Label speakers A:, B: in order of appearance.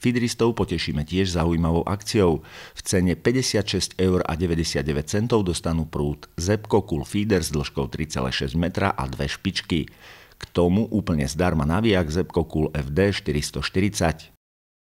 A: Fidristov potešíme tiež zaujímavou akciou. V cene 56 eur a 99 centov dostanú prúd Zepko Cool Feeder s dĺžkou 3,6 metra a dve špičky. K tomu úplne zdarma naviak Zepko Cool FD 440.